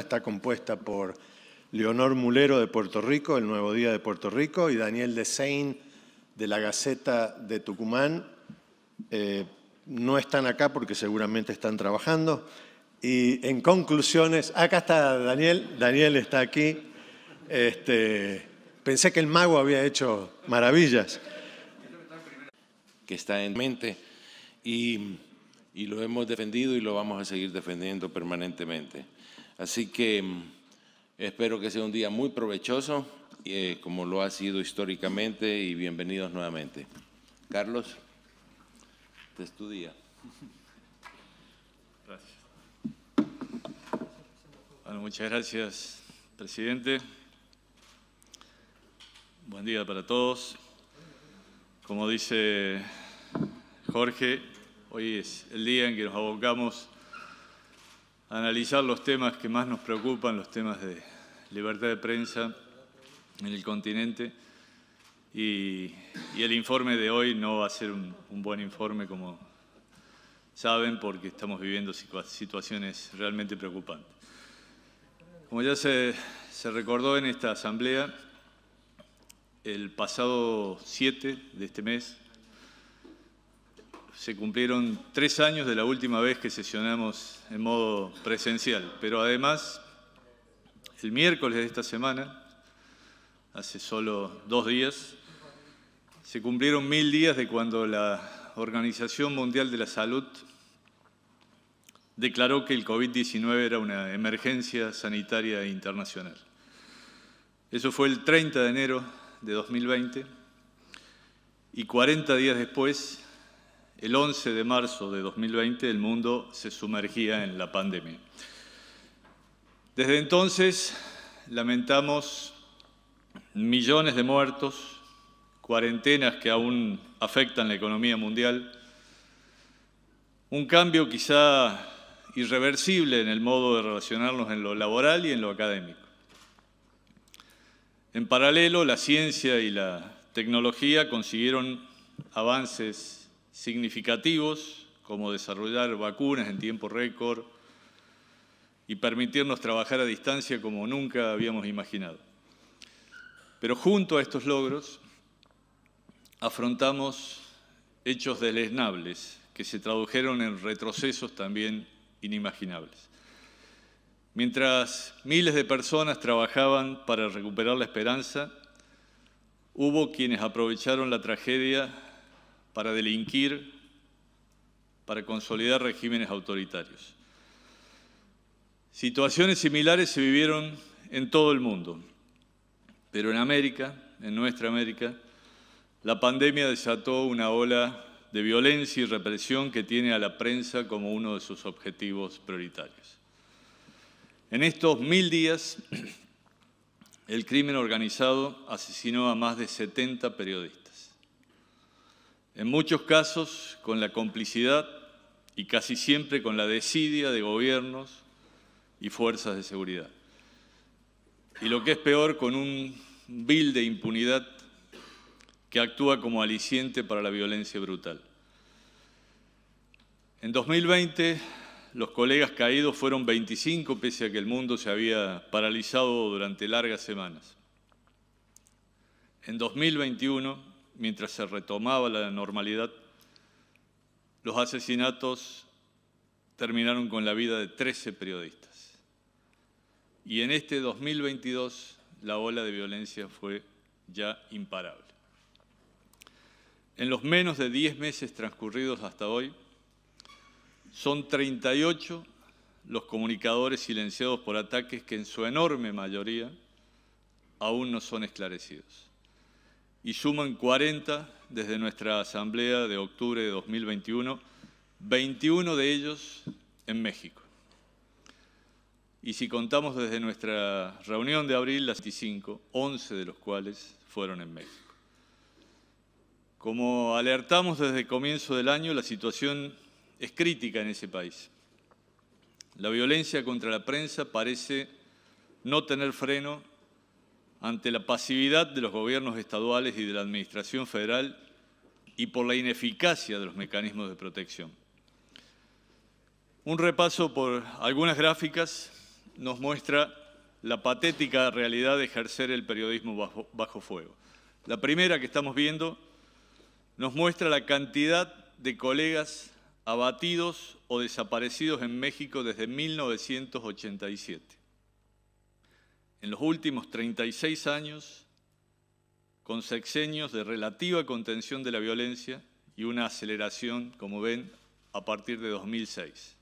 está compuesta por Leonor Mulero de Puerto Rico, El Nuevo Día de Puerto Rico, y Daniel Desein de la Gaceta de Tucumán. Eh, no están acá porque seguramente están trabajando. Y en conclusiones, acá está Daniel, Daniel está aquí. Este, pensé que el mago había hecho maravillas. Que está en mente y, y lo hemos defendido y lo vamos a seguir defendiendo permanentemente. Así que mm, espero que sea un día muy provechoso, eh, como lo ha sido históricamente, y bienvenidos nuevamente. Carlos, te estudia. muchas gracias, presidente. Buen día para todos. Como dice Jorge, hoy es el día en que nos abocamos analizar los temas que más nos preocupan, los temas de libertad de prensa en el continente. Y, el informe de hoy no va a ser un, buen informe, como saben, porque estamos viviendo situaciones realmente preocupantes. Como ya se, recordó en esta asamblea, el pasado 7 de este mes se cumplieron tres años de la última vez que sesionamos en modo presencial, pero además el miércoles de esta semana, hace solo dos días, se cumplieron mil días de cuando la Organización Mundial de la Salud declaró que el COVID-19 era una emergencia sanitaria internacional. Eso fue el 30 de enero de 2020 y 40 días después, el 11 de marzo de 2020, el mundo se sumergía en la pandemia. Desde entonces lamentamos millones de muertos, cuarentenas que aún afectan la economía mundial, un cambio quizá irreversible en el modo de relacionarnos en lo laboral y en lo académico. En paralelo, la ciencia y la tecnología consiguieron avances significativos, como desarrollar vacunas en tiempo récord y permitirnos trabajar a distancia como nunca habíamos imaginado. Pero junto a estos logros, afrontamos hechos deleznables que se tradujeron en retrocesos también inimaginables. Mientras miles de personas trabajaban para recuperar la esperanza, hubo quienes aprovecharon la tragedia para delinquir, para consolidar regímenes autoritarios. Situaciones similares se vivieron en todo el mundo, pero en América, en nuestra América, la pandemia desató una ola de violencia y represión que tiene a la prensa como uno de sus objetivos prioritarios. En estos mil días, el crimen organizado asesinó a más de 70 periodistas, en muchos casos con la complicidad y casi siempre con la desidia de gobiernos y fuerzas de seguridad. Y lo que es peor, con un vil de impunidad que actúa como aliciente para la violencia brutal. En 2020, los colegas caídos fueron 25, pese a que el mundo se había paralizado durante largas semanas. En 2021, mientras se retomaba la normalidad, los asesinatos terminaron con la vida de 13 periodistas. Y en este 2022 la ola de violencia fue ya imparable. En los menos de 10 meses transcurridos hasta hoy, son 38 los comunicadores silenciados por ataques que en su enorme mayoría aún no son esclarecidos. Y suman 40 desde nuestra asamblea de octubre de 2021, 21 de ellos en México. Y si contamos desde nuestra reunión de abril, las 25, 11 de los cuales fueron en México. Como alertamos desde el comienzo del año, la situación es crítica en ese país. La violencia contra la prensa parece no tener freno ante la pasividad de los gobiernos estaduales y de la Administración Federal y por la ineficacia de los mecanismos de protección. Un repaso por algunas gráficas nos muestra la patética realidad de ejercer el periodismo bajo, bajo fuego. La primera que estamos viendo nos muestra la cantidad de colegas abatidos o desaparecidos en México desde 1987. En los últimos 36 años, con sexenios de relativa contención de la violencia y una aceleración, como ven, a partir de 2006.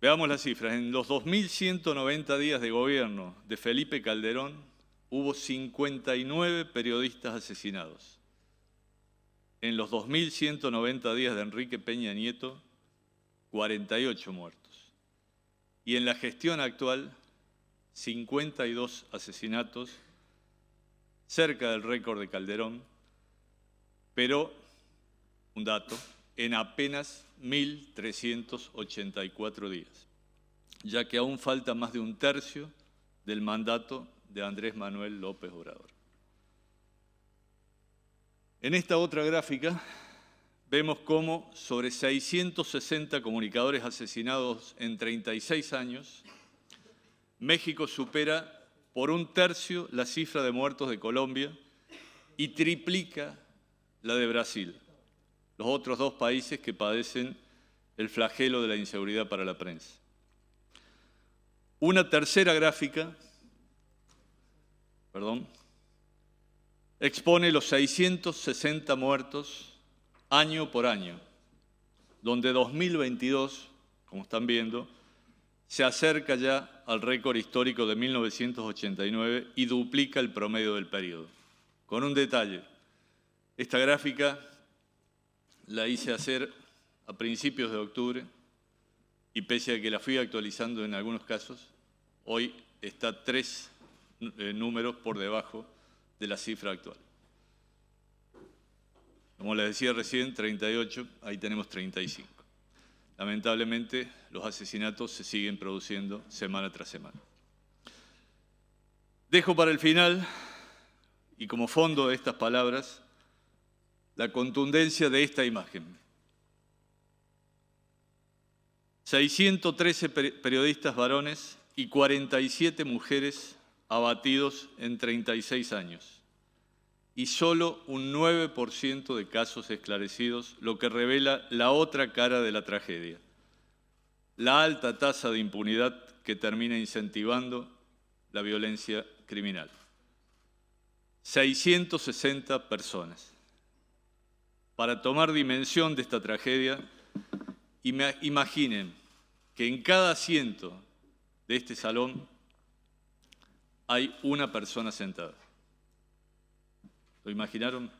Veamos las cifras. En los 2.190 días de gobierno de Felipe Calderón hubo 59 periodistas asesinados. En los 2.190 días de Enrique Peña Nieto, 48 muertos. Y en la gestión actual, 52 asesinatos, cerca del récord de Calderón, pero, un dato, en apenas 1.384 días, ya que aún falta más de un tercio del mandato de Andrés Manuel López Obrador. En esta otra gráfica vemos cómo sobre 660 comunicadores asesinados en 36 años, México supera por un tercio la cifra de muertos de Colombia y triplica la de Brasil los otros dos países que padecen el flagelo de la inseguridad para la prensa. Una tercera gráfica, perdón, expone los 660 muertos año por año, donde 2022, como están viendo, se acerca ya al récord histórico de 1989 y duplica el promedio del periodo. Con un detalle, esta gráfica la hice hacer a principios de octubre y pese a que la fui actualizando en algunos casos, hoy está tres eh, números por debajo de la cifra actual. Como les decía recién, 38, ahí tenemos 35. Lamentablemente, los asesinatos se siguen produciendo semana tras semana. Dejo para el final, y como fondo de estas palabras, la contundencia de esta imagen. 613 periodistas varones y 47 mujeres abatidos en 36 años y solo un 9% de casos esclarecidos, lo que revela la otra cara de la tragedia, la alta tasa de impunidad que termina incentivando la violencia criminal. 660 personas para tomar dimensión de esta tragedia, imaginen que en cada asiento de este salón hay una persona sentada. ¿Lo imaginaron?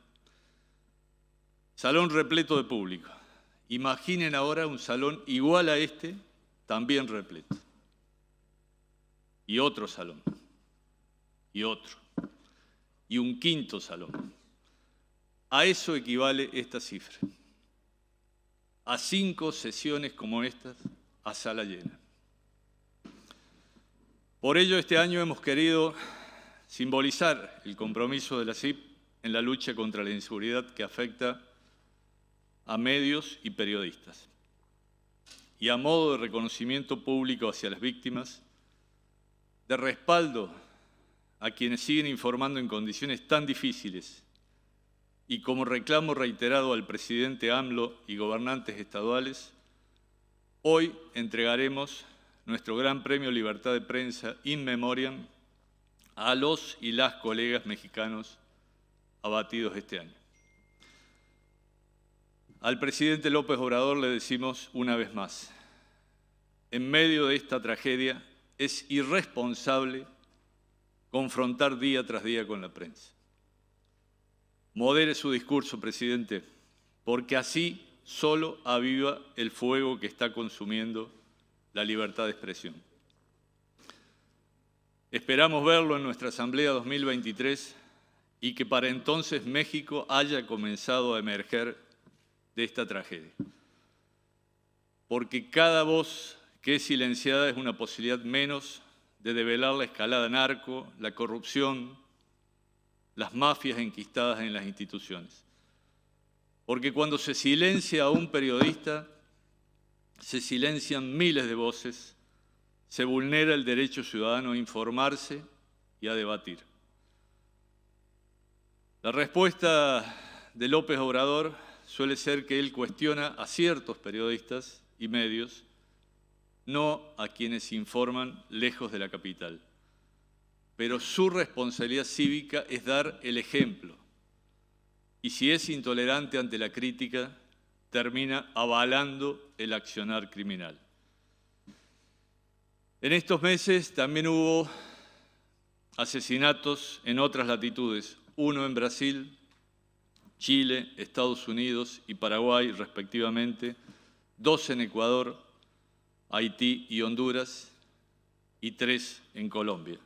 Salón repleto de público. Imaginen ahora un salón igual a este, también repleto. Y otro salón. Y otro. Y un quinto salón. A eso equivale esta cifra. A cinco sesiones como estas a sala llena. Por ello, este año hemos querido simbolizar el compromiso de la CIP en la lucha contra la inseguridad que afecta a medios y periodistas. Y a modo de reconocimiento público hacia las víctimas, de respaldo a quienes siguen informando en condiciones tan difíciles y como reclamo reiterado al presidente AMLO y gobernantes estaduales, hoy entregaremos nuestro Gran Premio Libertad de Prensa in memoriam a los y las colegas mexicanos abatidos este año. Al presidente López Obrador le decimos una vez más, en medio de esta tragedia es irresponsable confrontar día tras día con la prensa. Modere su discurso, presidente, porque así solo aviva el fuego que está consumiendo la libertad de expresión. Esperamos verlo en nuestra Asamblea 2023 y que para entonces México haya comenzado a emerger de esta tragedia. Porque cada voz que es silenciada es una posibilidad menos de develar la escalada narco, la corrupción, las mafias enquistadas en las instituciones. Porque cuando se silencia a un periodista, se silencian miles de voces, se vulnera el derecho ciudadano a informarse y a debatir. La respuesta de López Obrador suele ser que él cuestiona a ciertos periodistas y medios, no a quienes informan lejos de la capital. Pero su responsabilidad cívica es dar el ejemplo. Y si es intolerante ante la crítica, termina avalando el accionar criminal. En estos meses también hubo asesinatos en otras latitudes, uno en Brasil, Chile, Estados Unidos y Paraguay respectivamente, dos en Ecuador, Haití y Honduras y tres en Colombia.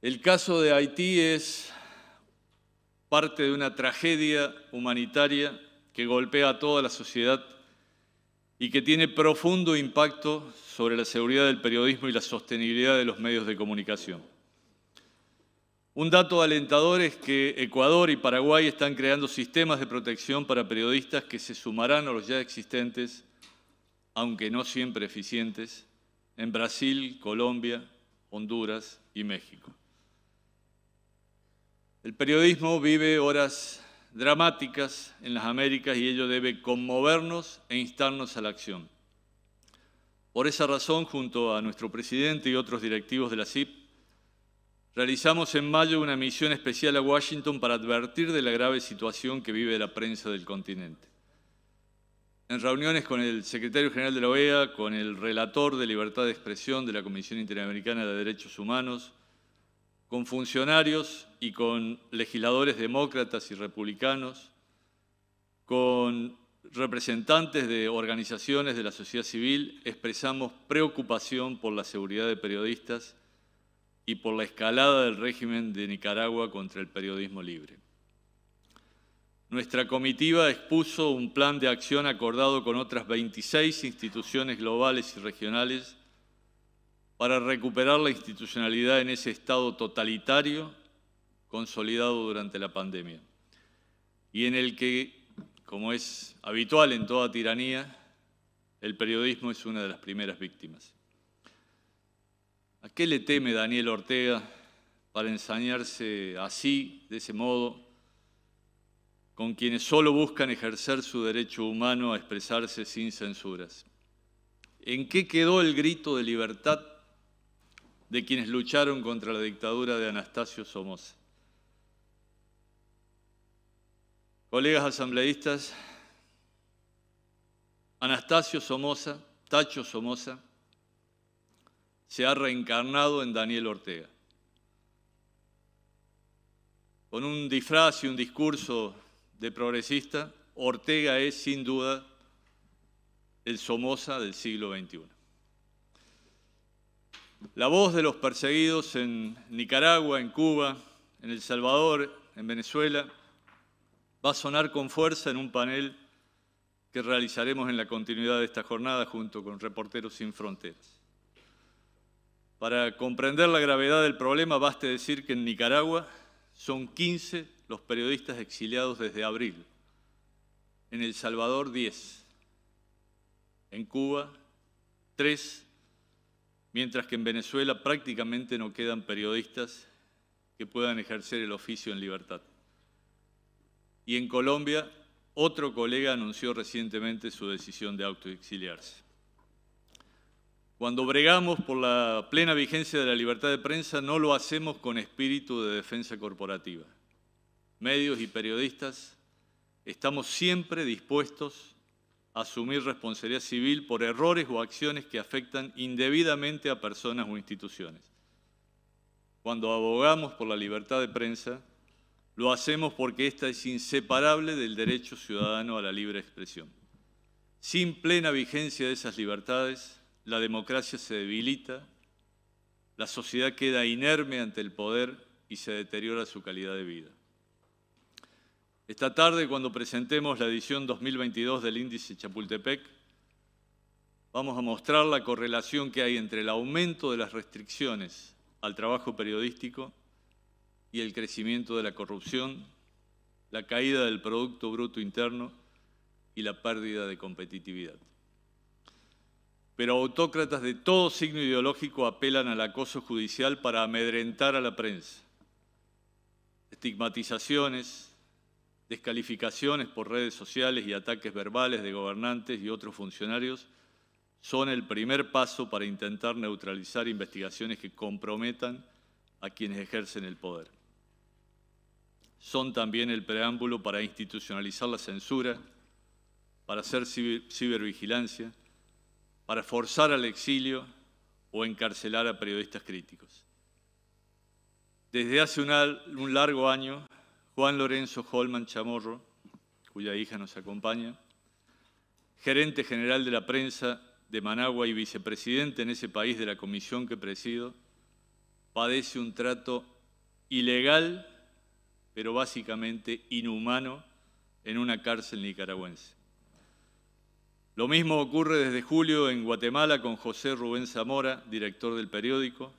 El caso de Haití es parte de una tragedia humanitaria que golpea a toda la sociedad y que tiene profundo impacto sobre la seguridad del periodismo y la sostenibilidad de los medios de comunicación. Un dato alentador es que Ecuador y Paraguay están creando sistemas de protección para periodistas que se sumarán a los ya existentes, aunque no siempre eficientes, en Brasil, Colombia, Honduras y México. El periodismo vive horas dramáticas en las Américas y ello debe conmovernos e instarnos a la acción. Por esa razón, junto a nuestro presidente y otros directivos de la CIP, realizamos en mayo una misión especial a Washington para advertir de la grave situación que vive la prensa del continente. En reuniones con el secretario general de la OEA, con el relator de libertad de expresión de la Comisión Interamericana de Derechos Humanos, con funcionarios y con legisladores demócratas y republicanos, con representantes de organizaciones de la sociedad civil, expresamos preocupación por la seguridad de periodistas y por la escalada del régimen de Nicaragua contra el periodismo libre. Nuestra comitiva expuso un plan de acción acordado con otras 26 instituciones globales y regionales para recuperar la institucionalidad en ese estado totalitario consolidado durante la pandemia y en el que, como es habitual en toda tiranía, el periodismo es una de las primeras víctimas. ¿A qué le teme Daniel Ortega para ensañarse así, de ese modo, con quienes solo buscan ejercer su derecho humano a expresarse sin censuras? ¿En qué quedó el grito de libertad de quienes lucharon contra la dictadura de Anastasio Somoza. Colegas asambleístas, Anastasio Somoza, Tacho Somoza, se ha reencarnado en Daniel Ortega. Con un disfraz y un discurso de progresista, Ortega es sin duda el Somoza del siglo XXI. La voz de los perseguidos en Nicaragua, en Cuba, en El Salvador, en Venezuela, va a sonar con fuerza en un panel que realizaremos en la continuidad de esta jornada junto con Reporteros Sin Fronteras. Para comprender la gravedad del problema, baste decir que en Nicaragua son 15 los periodistas exiliados desde abril, en El Salvador 10, en Cuba 3 mientras que en Venezuela prácticamente no quedan periodistas que puedan ejercer el oficio en libertad. Y en Colombia, otro colega anunció recientemente su decisión de autoexiliarse. Cuando bregamos por la plena vigencia de la libertad de prensa, no lo hacemos con espíritu de defensa corporativa. Medios y periodistas estamos siempre dispuestos asumir responsabilidad civil por errores o acciones que afectan indebidamente a personas o instituciones. Cuando abogamos por la libertad de prensa, lo hacemos porque ésta es inseparable del derecho ciudadano a la libre expresión. Sin plena vigencia de esas libertades, la democracia se debilita, la sociedad queda inerme ante el poder y se deteriora su calidad de vida. Esta tarde, cuando presentemos la edición 2022 del índice Chapultepec, vamos a mostrar la correlación que hay entre el aumento de las restricciones al trabajo periodístico y el crecimiento de la corrupción, la caída del Producto Bruto Interno y la pérdida de competitividad. Pero autócratas de todo signo ideológico apelan al acoso judicial para amedrentar a la prensa. Estigmatizaciones, descalificaciones por redes sociales y ataques verbales de gobernantes y otros funcionarios son el primer paso para intentar neutralizar investigaciones que comprometan a quienes ejercen el poder. Son también el preámbulo para institucionalizar la censura, para hacer cibervigilancia, para forzar al exilio o encarcelar a periodistas críticos. Desde hace un largo año, Juan Lorenzo Holman Chamorro, cuya hija nos acompaña, gerente general de la prensa de Managua y vicepresidente en ese país de la comisión que presido, padece un trato ilegal, pero básicamente inhumano, en una cárcel nicaragüense. Lo mismo ocurre desde julio en Guatemala con José Rubén Zamora, director del periódico,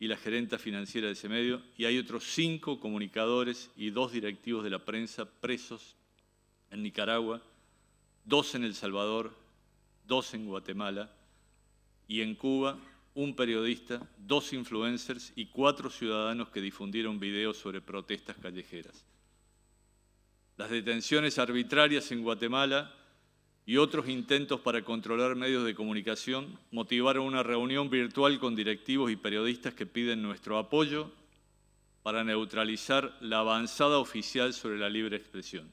y la gerenta financiera de ese medio, y hay otros cinco comunicadores y dos directivos de la prensa presos en Nicaragua, dos en El Salvador, dos en Guatemala, y en Cuba un periodista, dos influencers y cuatro ciudadanos que difundieron videos sobre protestas callejeras. Las detenciones arbitrarias en Guatemala y otros intentos para controlar medios de comunicación motivaron una reunión virtual con directivos y periodistas que piden nuestro apoyo para neutralizar la avanzada oficial sobre la libre expresión.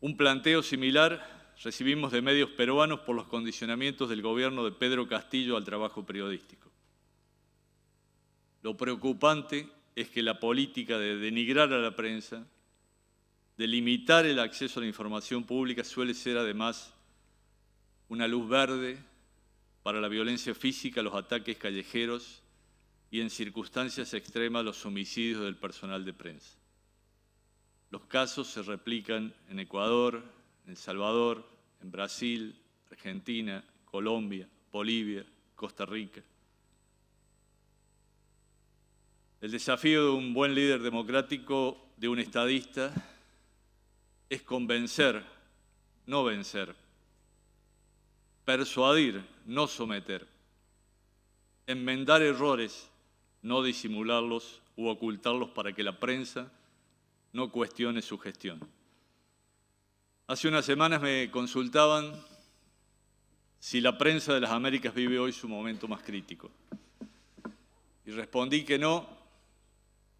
Un planteo similar recibimos de medios peruanos por los condicionamientos del gobierno de Pedro Castillo al trabajo periodístico. Lo preocupante es que la política de denigrar a la prensa de limitar el acceso a la información pública suele ser además una luz verde para la violencia física, los ataques callejeros y en circunstancias extremas los homicidios del personal de prensa. Los casos se replican en Ecuador, en El Salvador, en Brasil, Argentina, Colombia, Bolivia, Costa Rica. El desafío de un buen líder democrático, de un estadista, es convencer, no vencer, persuadir, no someter, enmendar errores, no disimularlos u ocultarlos para que la prensa no cuestione su gestión. Hace unas semanas me consultaban si la prensa de las Américas vive hoy su momento más crítico. Y respondí que no,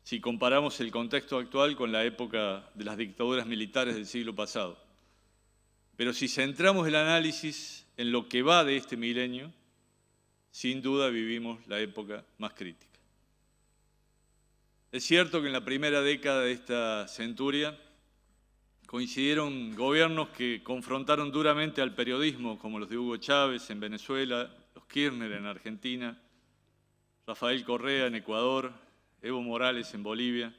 si comparamos el contexto actual con la época de las dictaduras militares del siglo pasado. Pero si centramos el análisis en lo que va de este milenio, sin duda vivimos la época más crítica. Es cierto que en la primera década de esta centuria coincidieron gobiernos que confrontaron duramente al periodismo, como los de Hugo Chávez en Venezuela, los Kirchner en Argentina, Rafael Correa en Ecuador, Evo Morales en Bolivia.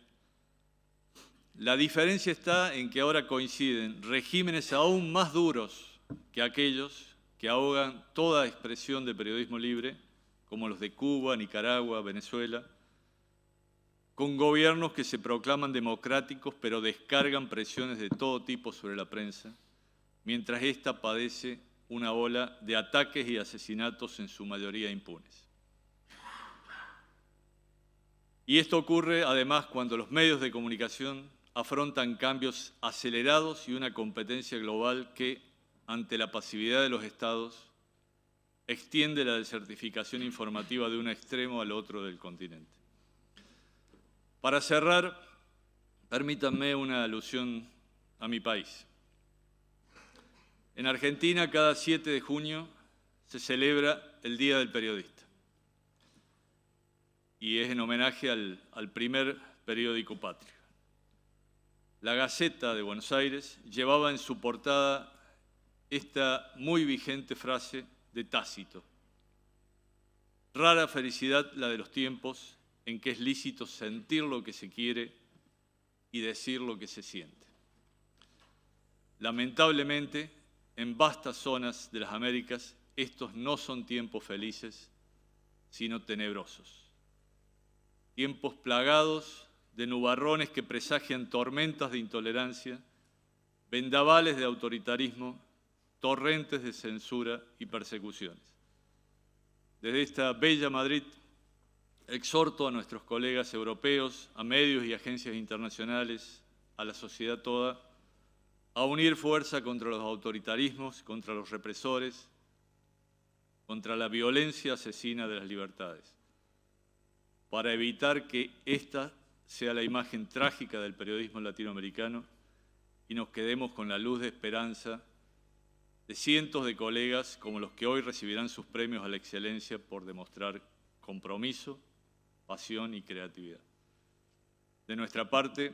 La diferencia está en que ahora coinciden regímenes aún más duros que aquellos que ahogan toda expresión de periodismo libre, como los de Cuba, Nicaragua, Venezuela, con gobiernos que se proclaman democráticos pero descargan presiones de todo tipo sobre la prensa, mientras ésta padece una ola de ataques y asesinatos en su mayoría impunes. Y esto ocurre además cuando los medios de comunicación afrontan cambios acelerados y una competencia global que, ante la pasividad de los estados, extiende la desertificación informativa de un extremo al otro del continente. Para cerrar, permítanme una alusión a mi país. En Argentina, cada 7 de junio se celebra el Día del Periodista y es en homenaje al, primer periódico patrio. La Gaceta de Buenos Aires llevaba en su portada esta muy vigente frase de Tácito. Rara felicidad la de los tiempos en que es lícito sentir lo que se quiere y decir lo que se siente. Lamentablemente, en vastas zonas de las Américas, estos no son tiempos felices, sino tenebrosos tiempos plagados de nubarrones que presagian tormentas de intolerancia, vendavales de autoritarismo, torrentes de censura y persecuciones. Desde esta bella Madrid, exhorto a nuestros colegas europeos, a medios y agencias internacionales, a la sociedad toda, a unir fuerza contra los autoritarismos, contra los represores, contra la violencia asesina de las libertades, para evitar que esta sea la imagen trágica del periodismo latinoamericano y nos quedemos con la luz de esperanza de cientos de colegas como los que hoy recibirán sus premios a la excelencia por demostrar compromiso, pasión y creatividad. De nuestra parte,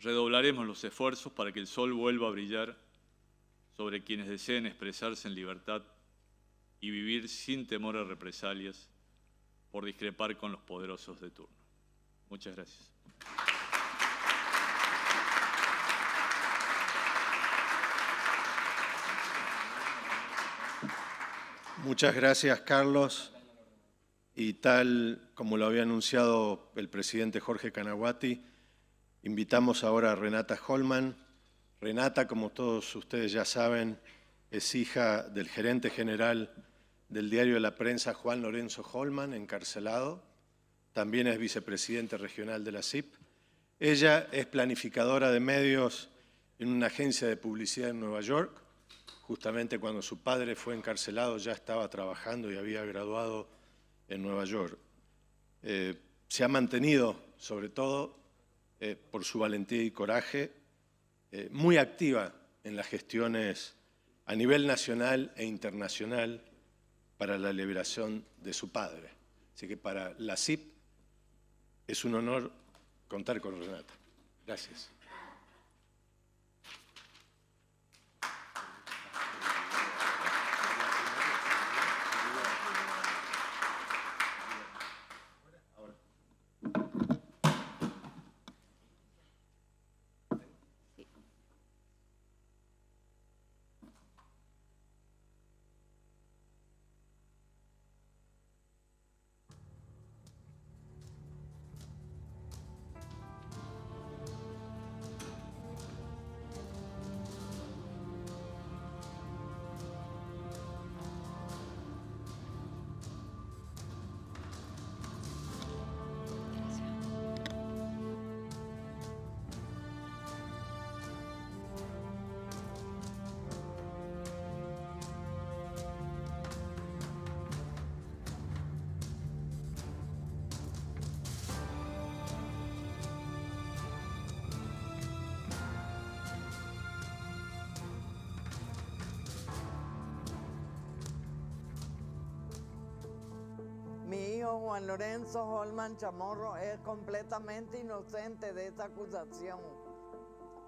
redoblaremos los esfuerzos para que el sol vuelva a brillar sobre quienes deseen expresarse en libertad y vivir sin temor a represalias por discrepar con los poderosos de turno. Muchas gracias. Muchas gracias, Carlos. Y tal como lo había anunciado el presidente Jorge Canaguati, invitamos ahora a Renata Holman. Renata, como todos ustedes ya saben, es hija del gerente general del diario de la prensa Juan Lorenzo Holman, encarcelado. También es vicepresidente regional de la CIP. Ella es planificadora de medios en una agencia de publicidad en Nueva York justamente cuando su padre fue encarcelado ya estaba trabajando y había graduado en Nueva York. Eh, se ha mantenido, sobre todo eh, por su valentía y coraje, eh, muy activa en las gestiones a nivel nacional e internacional para la liberación de su padre. Así que para la CIP es un honor contar con Renata. Gracias. Juan Lorenzo Holman Chamorro es completamente inocente de esta acusación.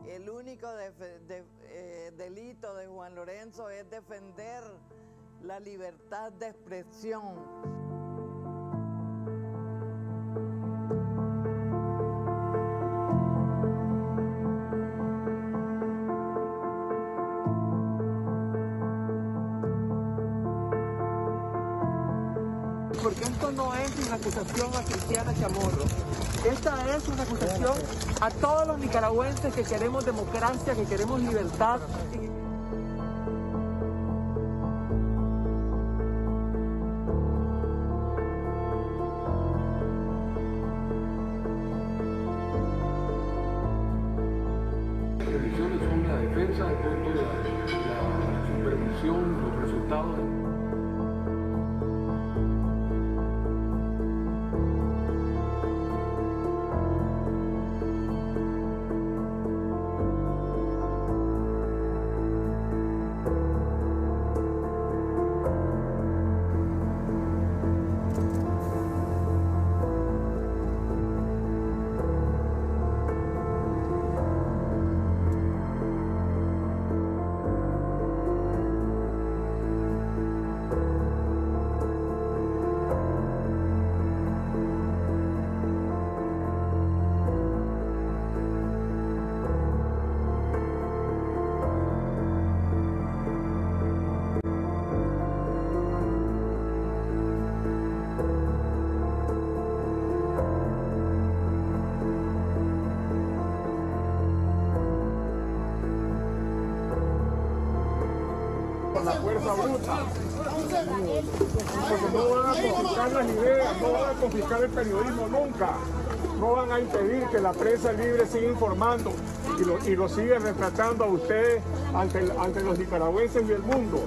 El único eh, delito de Juan Lorenzo es defender la libertad de expresión. Acusación a Cristiana Chamorro. Esta es una acusación a todos los nicaragüenses que queremos democracia, que queremos libertad. Las ideas, no van a confiscar el periodismo nunca. No van a impedir que la prensa libre siga informando y lo, y lo siga retratando a ustedes ante, ante los nicaragüenses y el mundo.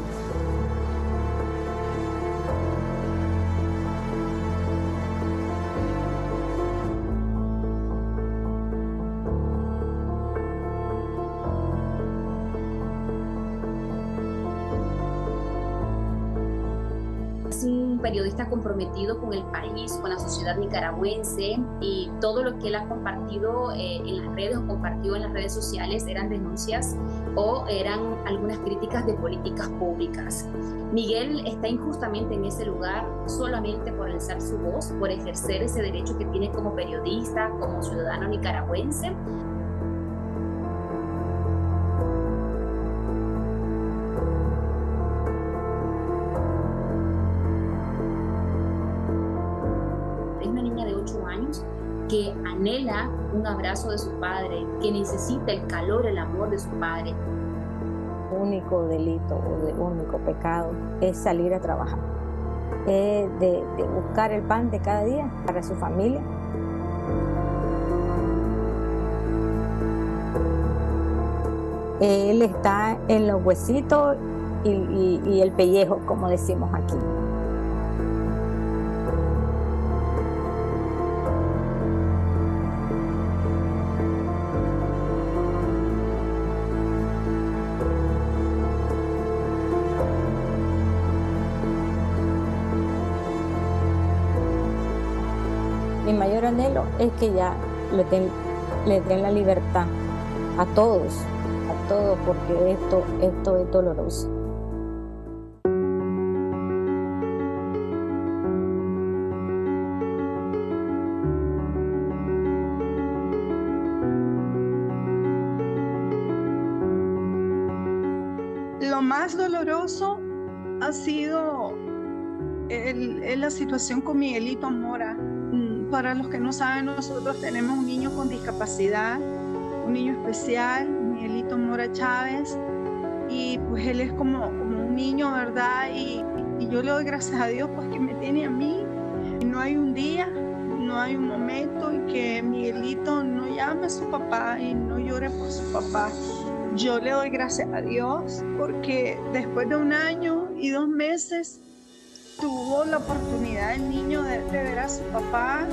Periodista comprometido con el país, con la sociedad nicaragüense y todo lo que él ha compartido eh, en las redes o compartido en las redes sociales eran denuncias o eran algunas críticas de políticas públicas. Miguel está injustamente en ese lugar solamente por alzar su voz, por ejercer ese derecho que tiene como periodista, como ciudadano nicaragüense, un abrazo de su padre, que necesita el calor, el amor de su padre. Único delito o de único pecado es salir a trabajar, de, de buscar el pan de cada día para su familia. Él está en los huesitos y el pellejo, como decimos aquí. Mi mayor anhelo es que ya le den, la libertad a todos, a todos, porque esto, esto es doloroso. Lo más doloroso ha sido la situación con Miguelito Mora para los que no saben, nosotros tenemos un niño con discapacidad, un niño especial, Miguelito Mora Chávez, y pues él es como, como un niño, ¿verdad? Y, y yo le doy gracias a Dios pues que me tiene a mí. No hay un día, no hay un momento en que Miguelito no llame a su papá y no llore por su papá. Yo le doy gracias a Dios porque después de un año y dos meses tuvo la oportunidad el niño de, ver a su papá.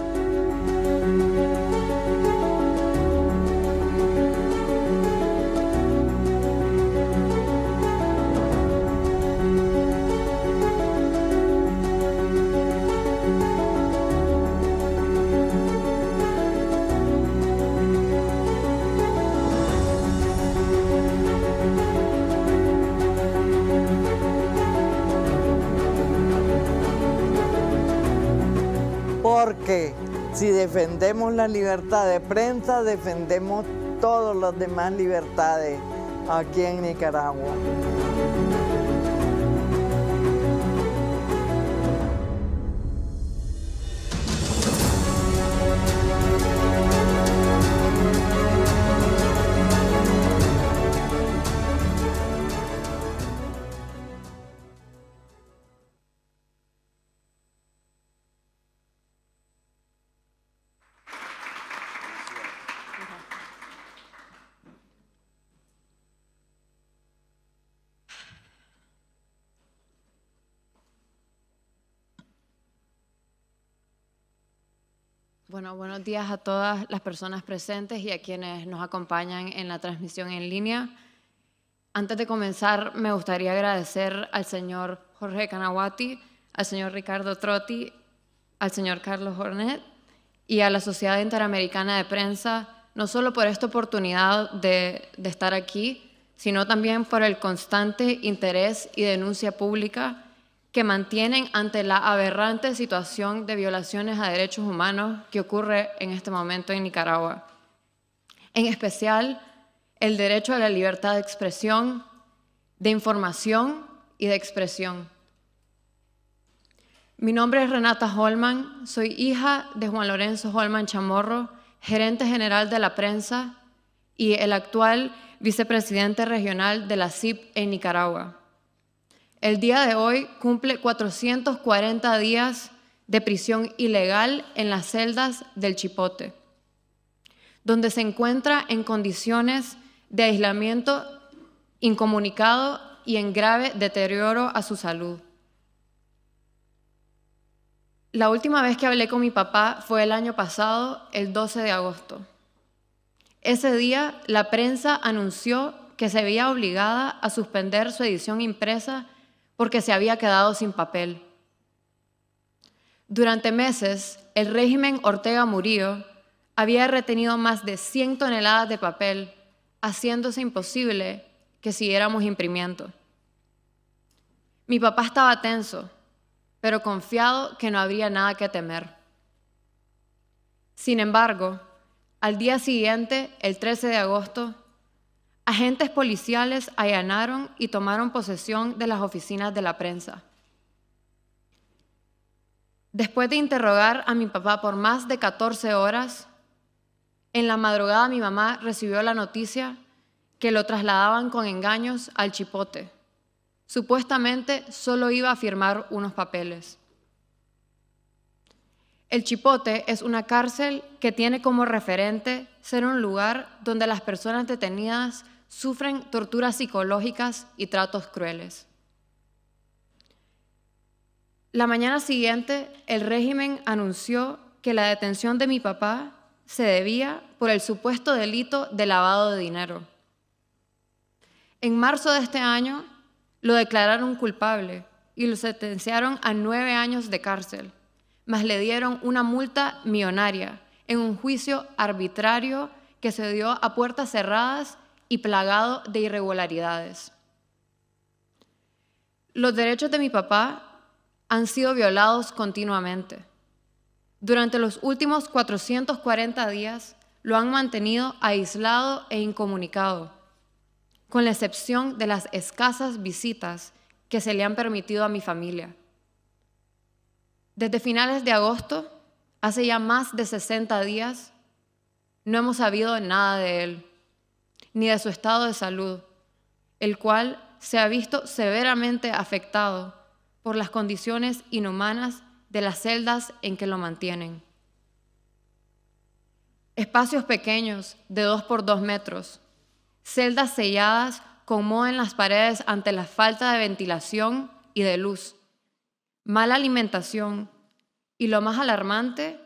Porque si defendemos la libertad de prensa, defendemos todas las demás libertades aquí en Nicaragua. Bueno, buenos días a todas las personas presentes y a quienes nos acompañan en la transmisión en línea. Antes de comenzar, me gustaría agradecer al señor Jorge Canaguati, al señor Ricardo Trotti, al señor Carlos Hornet y a la Sociedad Interamericana de Prensa, no solo por esta oportunidad de, de estar aquí, sino también por el constante interés y denuncia pública que mantienen ante la aberrante situación de violaciones a derechos humanos que ocurre en este momento en Nicaragua. En especial, el derecho a la libertad de expresión, de información y de expresión. Mi nombre es Renata Holman, soy hija de Juan Lorenzo Holman Chamorro, gerente general de la prensa y el actual vicepresidente regional de la CIP en Nicaragua. El día de hoy cumple 440 días de prisión ilegal en las celdas del Chipote, donde se encuentra en condiciones de aislamiento incomunicado y en grave deterioro a su salud. La última vez que hablé con mi papá fue el año pasado, el 12 de agosto. Ese día la prensa anunció que se veía obligada a suspender su edición impresa porque se había quedado sin papel. Durante meses, el régimen Ortega Murillo había retenido más de 100 toneladas de papel, haciéndose imposible que siguiéramos imprimiendo. Mi papá estaba tenso, pero confiado que no habría nada que temer. Sin embargo, al día siguiente, el 13 de agosto, agentes policiales allanaron y tomaron posesión de las oficinas de la prensa. Después de interrogar a mi papá por más de 14 horas, en la madrugada mi mamá recibió la noticia que lo trasladaban con engaños al chipote. Supuestamente solo iba a firmar unos papeles. El chipote es una cárcel que tiene como referente ser un lugar donde las personas detenidas sufren torturas psicológicas y tratos crueles. La mañana siguiente, el régimen anunció que la detención de mi papá se debía por el supuesto delito de lavado de dinero. En marzo de este año lo declararon culpable y lo sentenciaron a nueve años de cárcel, mas le dieron una multa millonaria en un juicio arbitrario que se dio a puertas cerradas y plagado de irregularidades. Los derechos de mi papá han sido violados continuamente. Durante los últimos 440 días lo han mantenido aislado e incomunicado, con la excepción de las escasas visitas que se le han permitido a mi familia. Desde finales de agosto, hace ya más de 60 días, no hemos sabido nada de él, ni de su estado de salud, el cual se ha visto severamente afectado por las condiciones inhumanas de las celdas en que lo mantienen. Espacios pequeños de dos por dos metros, celdas selladas con moho en las paredes ante la falta de ventilación y de luz, mala alimentación y lo más alarmante,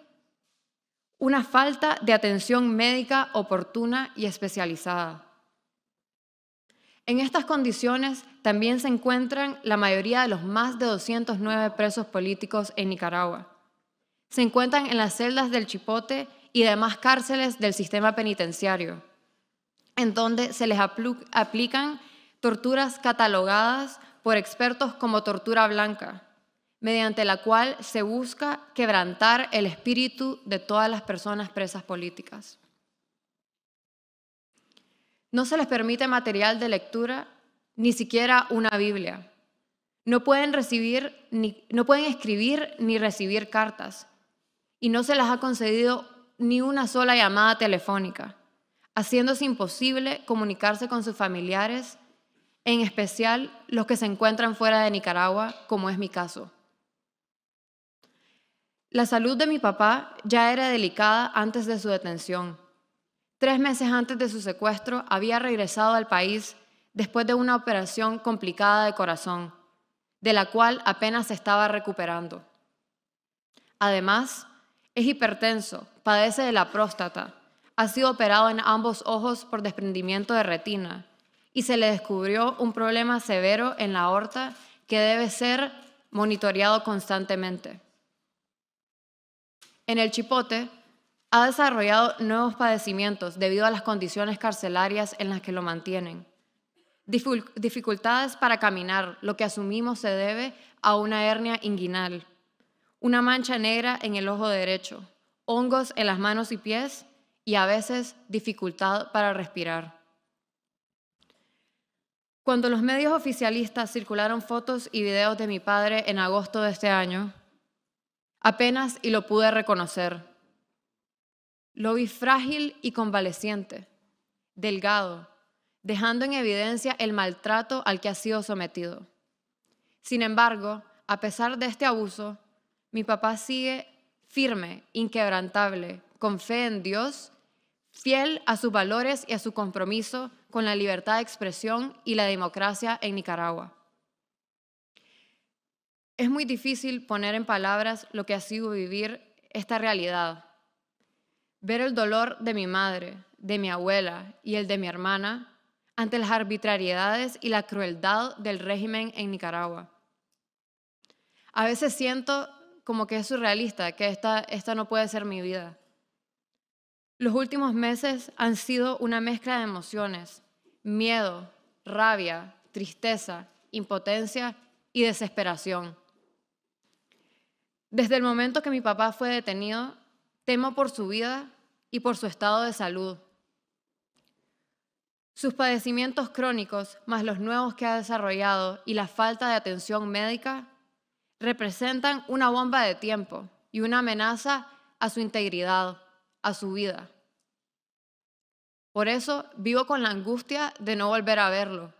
una falta de atención médica oportuna y especializada. En estas condiciones también se encuentran la mayoría de los más de 209 presos políticos en Nicaragua. Se encuentran en las celdas del Chipote y demás cárceles del sistema penitenciario, en donde se les aplican torturas catalogadas por expertos como tortura blanca, mediante la cual se busca quebrantar el espíritu de todas las personas presas políticas. No se les permite material de lectura, ni siquiera una Biblia. No pueden recibir, ni, no pueden escribir ni recibir cartas. Y no se les ha concedido ni una sola llamada telefónica, haciéndose imposible comunicarse con sus familiares, en especial los que se encuentran fuera de Nicaragua, como es mi caso. La salud de mi papá ya era delicada antes de su detención Tres meses antes de su secuestro había regresado al país después de una operación complicada de corazón, de la cual apenas se estaba recuperando. Además, es hipertenso, padece de la próstata, ha sido operado en ambos ojos por desprendimiento de retina y se le descubrió un problema severo en la aorta que debe ser monitoreado constantemente. En el chipote ha desarrollado nuevos padecimientos debido a las condiciones carcelarias en las que lo mantienen. Dificultades para caminar, lo que asumimos se debe a una hernia inguinal, una mancha negra en el ojo derecho, hongos en las manos y pies y a veces dificultad para respirar. Cuando los medios oficialistas circularon fotos y videos de mi padre en agosto de este año, apenas y lo pude reconocer lo vi frágil y convaleciente, delgado, dejando en evidencia el maltrato al que ha sido sometido. Sin embargo, a pesar de este abuso, mi papá sigue firme, inquebrantable, con fe en Dios, fiel a sus valores y a su compromiso con la libertad de expresión y la democracia en Nicaragua. Es muy difícil poner en palabras lo que ha sido vivir esta realidad. Ver el dolor de mi madre, de mi abuela y el de mi hermana ante las arbitrariedades y la crueldad del régimen en Nicaragua. A veces siento como que es surrealista, que esta, esta no puede ser mi vida. Los últimos meses han sido una mezcla de emociones, miedo, rabia, tristeza, impotencia y desesperación. Desde el momento que mi papá fue detenido, temo por su vida y por su estado de salud. Sus padecimientos crónicos, más los nuevos que ha desarrollado y la falta de atención médica, representan una bomba de tiempo y una amenaza a su integridad a su vida. Por eso vivo con la angustia de no volver a verlo,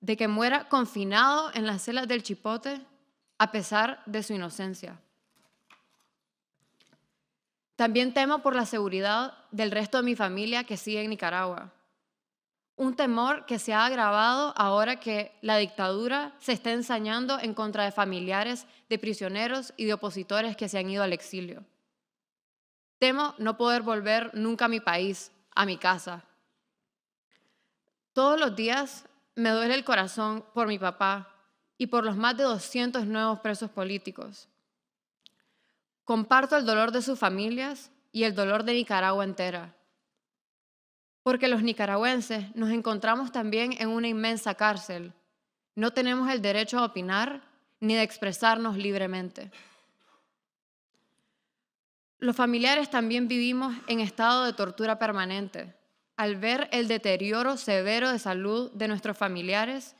de que muera confinado en las celas del chipote a pesar de su inocencia. También temo por la seguridad del resto de mi familia que sigue en Nicaragua. Un temor que se ha agravado ahora que la dictadura se está ensañando en contra de familiares de prisioneros y de opositores que se han ido al exilio. Temo no poder volver nunca a mi país, a mi casa. Todos los días me duele el corazón por mi papá y por los más de 200 nuevos presos políticos. Comparto el dolor de sus familias y el dolor de Nicaragua entera, porque los nicaragüenses nos encontramos también en una inmensa cárcel. No tenemos el derecho a opinar ni de expresarnos libremente. Los familiares también vivimos en estado de tortura permanente al ver el deterioro severo de salud de nuestros familiares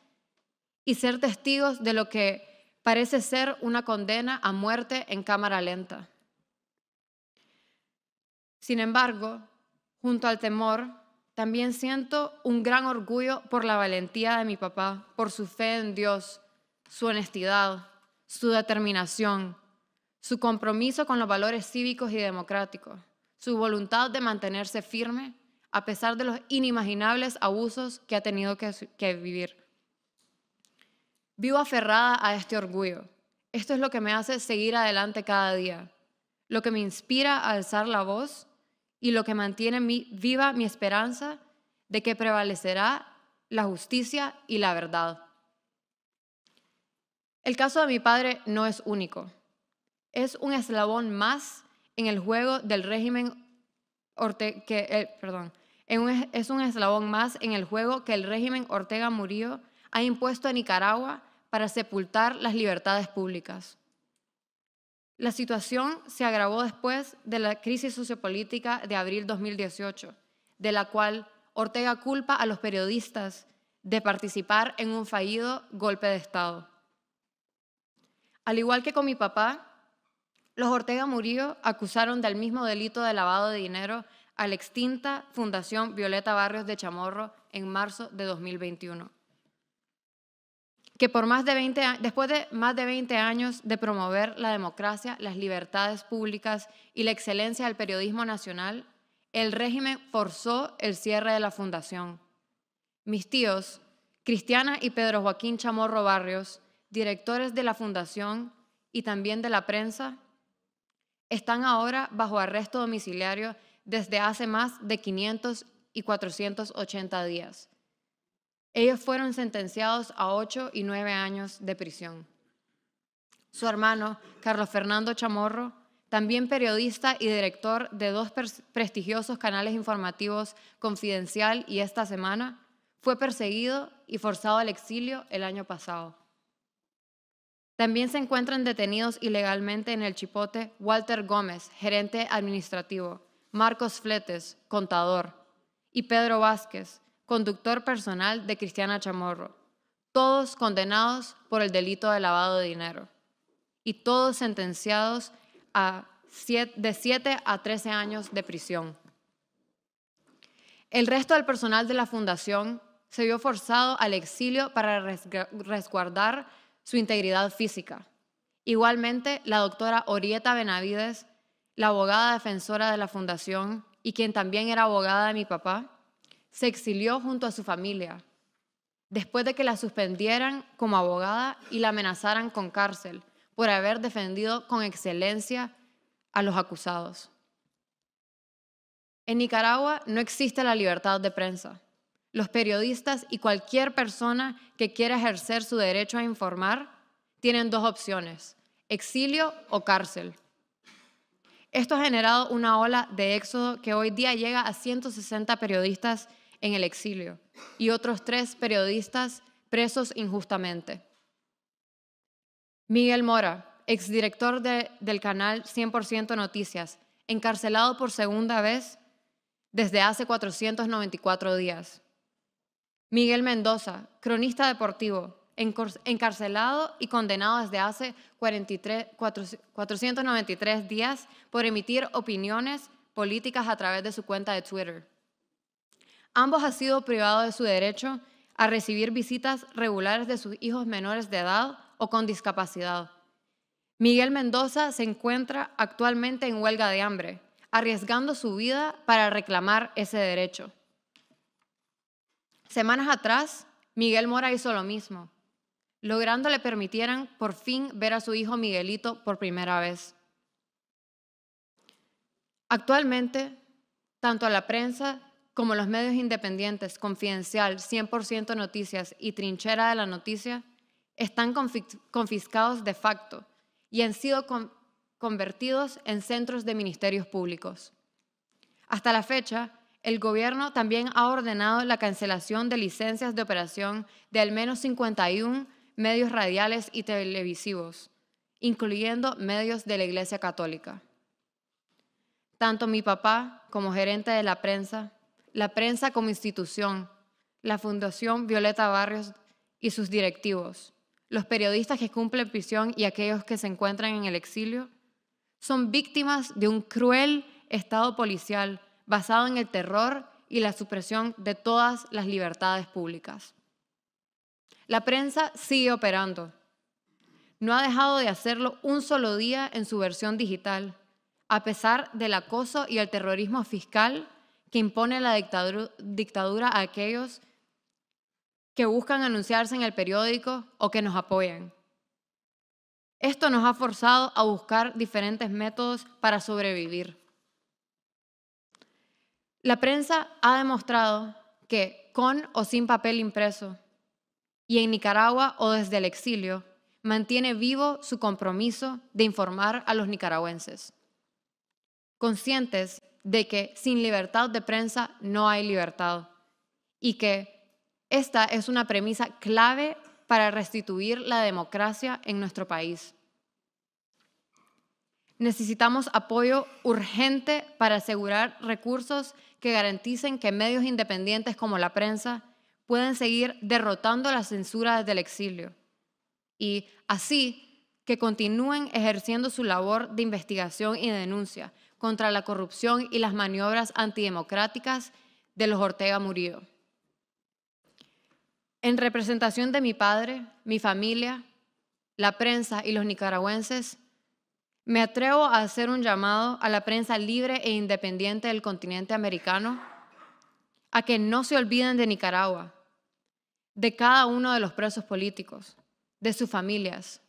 y ser testigos de lo que parece ser una condena a muerte en cámara lenta. Sin embargo, junto al temor, también siento un gran orgullo por la valentía de mi papá, por su fe en Dios, su honestidad, su determinación, su compromiso con los valores cívicos y democráticos, su voluntad de mantenerse firme a pesar de los inimaginables abusos que ha tenido que, vivir. Vivo aferrada a este orgullo. Esto es lo que me hace seguir adelante cada día, lo que me inspira a alzar la voz y lo que mantiene viva mi esperanza de que prevalecerá la justicia y la verdad. El caso de mi padre no es único es un eslabón más en el juego del régimen Ortega, que, eh, perdón, es un eslabón más en el juego que el régimen Ortega Murillo ha impuesto a Nicaragua para sepultar las libertades públicas. La situación se agravó después de la crisis sociopolítica de abril 2018, de la cual Ortega culpa a los periodistas de participar en un fallido golpe de Estado. Al igual que con mi papá, los Ortega Murillo acusaron del mismo delito de lavado de dinero a la extinta Fundación Violeta Barrios de Chamorro en marzo de 2021 que por más de 20, después de más de 20 años de promover la democracia, las libertades públicas y la excelencia del periodismo nacional, el régimen forzó el cierre de la fundación. Mis tíos, Cristiana y Pedro Joaquín Chamorro Barrios, directores de la fundación y también de la prensa, están ahora bajo arresto domiciliario desde hace más de 500 y 480 días. Ellos fueron sentenciados a 8 y 9 años de prisión. Su hermano, Carlos Fernando Chamorro, también periodista y director de dos prestigiosos canales informativos Confidencial y Esta Semana, fue perseguido y forzado al exilio el año pasado. También se encuentran detenidos ilegalmente en el Chipote Walter Gómez, gerente administrativo, Marcos Fletes, contador, y Pedro Vázquez, conductor personal de Cristiana Chamorro, todos condenados por el delito de lavado de dinero y todos sentenciados a de 7 a 13 años de prisión. El resto del personal de la fundación se vio forzado al exilio para resguardar su integridad física. Igualmente, la doctora Orieta Benavides, la abogada defensora de la fundación y quien también era abogada de mi papá, se exilió junto a su familia después de que la suspendieran como abogada y la amenazaran con cárcel por haber defendido con excelencia a los acusados. En Nicaragua no existe la libertad de prensa. Los periodistas y cualquier persona que quiera ejercer su derecho a informar tienen dos opciones, exilio o cárcel. Esto ha generado una ola de éxodo que hoy día llega a 160 periodistas en el exilio y otros tres periodistas presos injustamente. Miguel Mora, exdirector del canal 100% Noticias, encarcelado por segunda vez desde hace 494 días. Miguel Mendoza, cronista deportivo, encarcelado y condenado desde hace 43, 493 días por emitir opiniones políticas a través de su cuenta de Twitter. Ambos han sido privados de su derecho a recibir visitas regulares de sus hijos menores de edad o con discapacidad. Miguel Mendoza se encuentra actualmente en huelga de hambre, arriesgando su vida para reclamar ese derecho. Semanas atrás, Miguel Mora hizo lo mismo, logrando le permitieran por fin ver a su hijo Miguelito por primera vez. Actualmente, tanto a la prensa como los medios independientes, Confidencial, 100% Noticias y Trinchera de la Noticia, están confiscados de facto y han sido convertidos en centros de ministerios públicos. Hasta la fecha, el gobierno también ha ordenado la cancelación de licencias de operación de al menos 51 medios radiales y televisivos, incluyendo medios de la Iglesia Católica. Tanto mi papá como gerente de la prensa la prensa como institución, la Fundación Violeta Barrios y sus directivos, los periodistas que cumplen prisión y aquellos que se encuentran en el exilio, son víctimas de un cruel estado policial basado en el terror y la supresión de todas las libertades públicas. La prensa sigue operando. No ha dejado de hacerlo un solo día en su versión digital, a pesar del acoso y el terrorismo fiscal que impone la dictadura, a aquellos que buscan anunciarse en el periódico o que nos apoyan. Esto nos ha forzado a buscar diferentes métodos para sobrevivir. La prensa ha demostrado que con o sin papel impreso, y en Nicaragua o desde el exilio, mantiene vivo su compromiso de informar a los nicaragüenses, conscientes de que sin libertad de prensa no hay libertad y que esta es una premisa clave para restituir la democracia en nuestro país. Necesitamos apoyo urgente para asegurar recursos que garanticen que medios independientes como la prensa pueden seguir derrotando la censura desde el exilio y así que continúen ejerciendo su labor de investigación y denuncia contra la corrupción y las maniobras antidemocráticas de los Ortega Murillo. En representación de mi padre, mi familia, la prensa y los nicaragüenses, me atrevo a hacer un llamado a la prensa libre e independiente del continente americano a que no se olviden de Nicaragua, de cada uno de los presos políticos, de sus familias,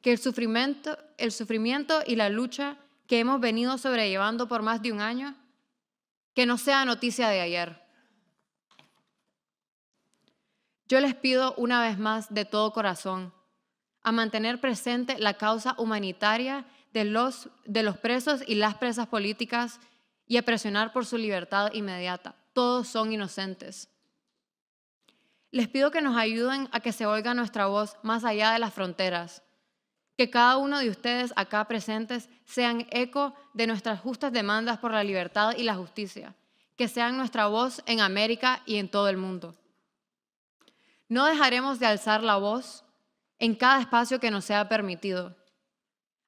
que el sufrimiento, el sufrimiento y la lucha que hemos venido sobrellevando por más de un año, que no sea noticia de ayer. Yo les pido una vez más de todo corazón a mantener presente la causa humanitaria de los, de los presos y las presas políticas y a presionar por su libertad inmediata. Todos son inocentes. Les pido que nos ayuden a que se oiga nuestra voz más allá de las fronteras que cada uno de ustedes acá presentes sean eco de nuestras justas demandas por la libertad y la justicia, que sean nuestra voz en América y en todo el mundo. No dejaremos de alzar la voz en cada espacio que nos sea permitido.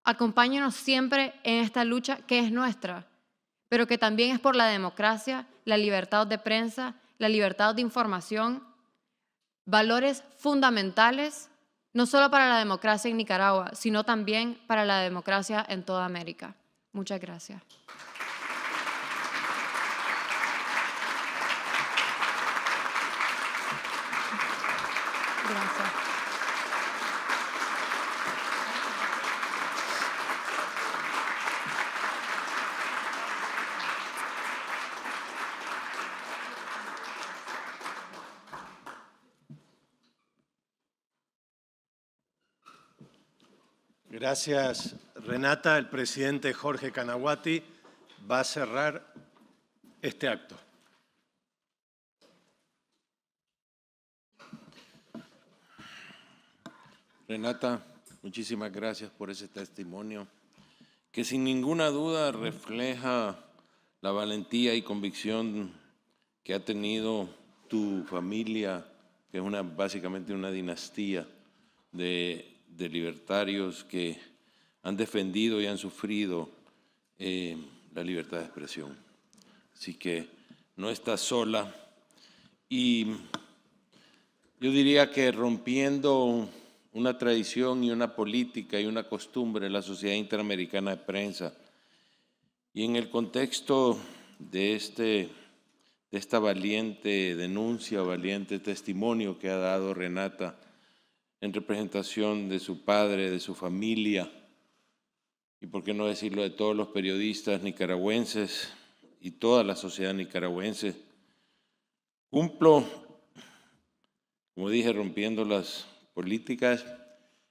Acompáñenos siempre en esta lucha que es nuestra, pero que también es por la democracia, la libertad de prensa, la libertad de información, valores fundamentales no solo para la democracia en Nicaragua, sino también para la democracia en toda América. Muchas gracias. Gracias. Gracias, Renata. El presidente Jorge Canaguati va a cerrar este acto. Renata, muchísimas gracias por ese testimonio que sin ninguna duda refleja la valentía y convicción que ha tenido tu familia, que es una, básicamente una dinastía de, libertarios que han defendido y han sufrido eh, la libertad de expresión. Así que no estás sola y yo diría que rompiendo una tradición y una política y una costumbre en la Sociedad Interamericana de Prensa. Y en el contexto de, este, de esta valiente denuncia, valiente testimonio que ha dado Renata en representación de su padre, de su familia, y por qué no decirlo de todos los periodistas nicaragüenses y toda la sociedad nicaragüense, cumplo, como dije, rompiendo las políticas,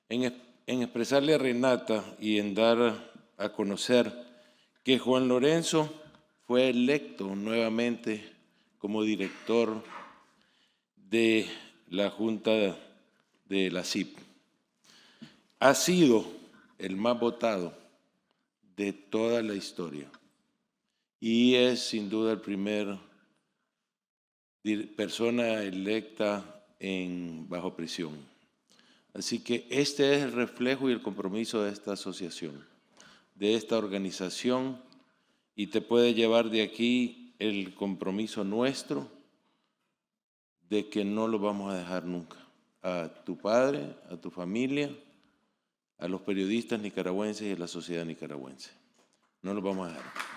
en, en expresarle a Renata y en dar a conocer que Juan Lorenzo fue electo nuevamente como director de la Junta de la CIP. Ha sido el más votado de toda la historia y es sin duda el primer persona electa en bajo prisión. Así que este es el reflejo y el compromiso de esta asociación, de esta organización, y te puede llevar de aquí el compromiso nuestro de que no lo vamos a dejar nunca. A tu padre, a tu familia, a los periodistas nicaragüenses y a la sociedad nicaragüense. No lo vamos a dejar.